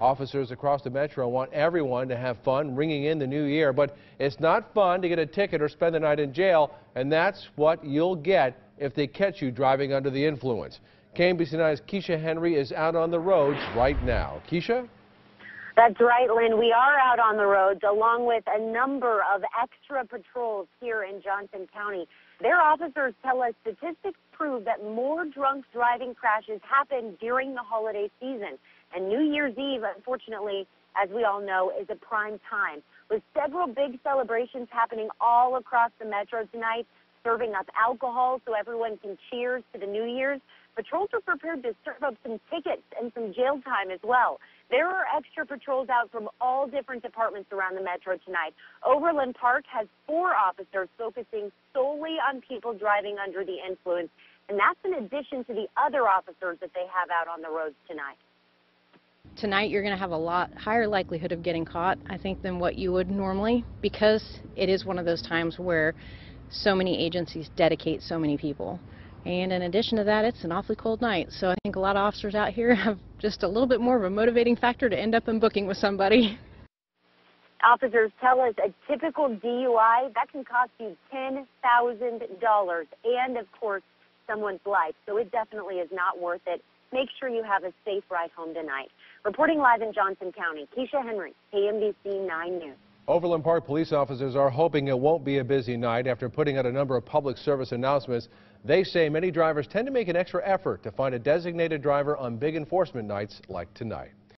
Officers across the metro want everyone to have fun ringing in the new year, but it's not fun to get a ticket or spend the night in jail, and that's what you'll get if they catch you driving under the influence. KMBC9's Keisha Henry is out on the roads right now. Keisha? That's right, Lynn. We are out on the roads along with a number of extra patrols here in Johnson County. Their officers tell us statistics prove that more drunk driving crashes happen during the holiday season. And New Year's Eve, unfortunately, as we all know, is a prime time. With several big celebrations happening all across the metro tonight, serving up alcohol so everyone can cheers to the New Year's, patrols are prepared to serve up some tickets and some jail time as well. There are extra patrols out from all different departments around the metro tonight. Overland Park has four officers focusing solely on people driving under the influence, and that's in addition to the other officers that they have out on the roads tonight. Tonight you're going to have a lot higher likelihood of getting caught, I think, than what you would normally because it is one of those times where so many agencies dedicate so many people. And in addition to that, it's an awfully cold night, so I think a lot of officers out here have just a little bit more of a motivating factor to end up in booking with somebody. Officers tell us a typical DUI, that can cost you $10,000 and, of course, someone's life. So it definitely is not worth it. Make sure you have a safe ride home tonight. Reporting live in Johnson County, Keisha Henry, KMBC 9 News. Overland Park police officers are hoping it won't be a busy night after putting out a number of public service announcements. They say many drivers tend to make an extra effort to find a designated driver on big enforcement nights like tonight.